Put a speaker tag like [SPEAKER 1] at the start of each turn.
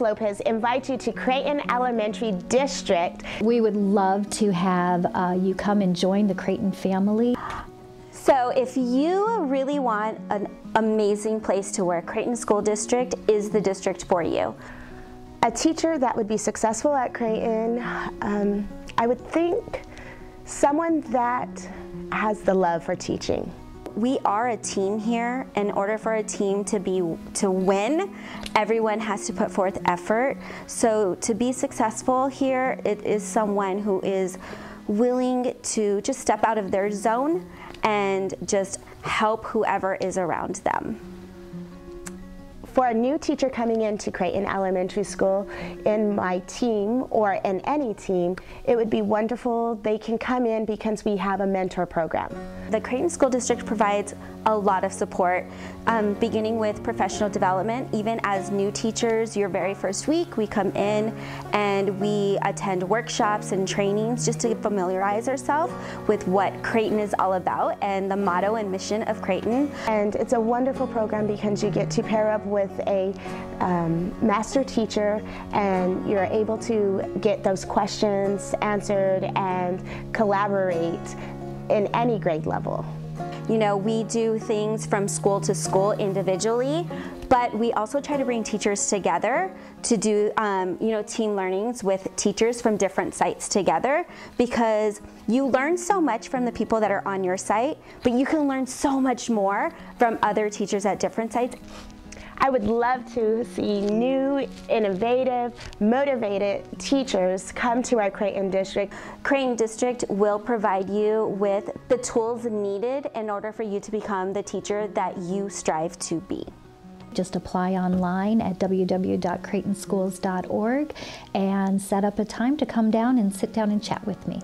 [SPEAKER 1] Lopez invites you to Creighton Elementary District.
[SPEAKER 2] We would love to have uh, you come and join the Creighton family.
[SPEAKER 3] So if you really want an amazing place to work, Creighton School District is the district for you.
[SPEAKER 1] A teacher that would be successful at Creighton, um, I would think someone that has the love for teaching.
[SPEAKER 3] We are a team here. In order for a team to be to win, everyone has to put forth effort. So to be successful here, it is someone who is willing to just step out of their zone and just help whoever is around them
[SPEAKER 1] for a new teacher coming into Creighton Elementary School in my team or in any team, it would be wonderful. They can come in because we have a mentor program.
[SPEAKER 3] The Creighton School District provides a lot of support, um, beginning with professional development. Even as new teachers, your very first week, we come in and we attend workshops and trainings just to familiarize ourselves with what Creighton is all about and the motto and mission of Creighton.
[SPEAKER 1] And it's a wonderful program because you get to pair up with a um, master teacher and you're able to get those questions answered and collaborate in any grade level.
[SPEAKER 3] You know, we do things from school to school individually, but we also try to bring teachers together to do, um, you know, team learnings with teachers from different sites together because you learn so much from the people that are on your site, but you can learn so much more from other teachers at different sites.
[SPEAKER 1] I would love to see new, innovative, motivated teachers come to our Creighton District.
[SPEAKER 3] Creighton District will provide you with the tools needed in order for you to become the teacher that you strive to be.
[SPEAKER 2] Just apply online at www.creightonschools.org and set up a time to come down and sit down and chat with me.